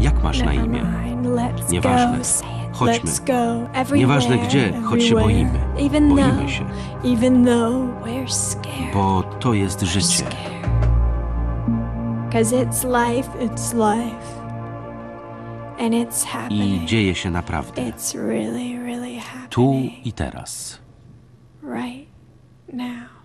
Jak masz na imię? Nieważne. Chodźmy. Nieważne gdzie, choć się boimy. Boimy się. Bo to jest życie. I dzieje się naprawdę. Tu i teraz. Right now.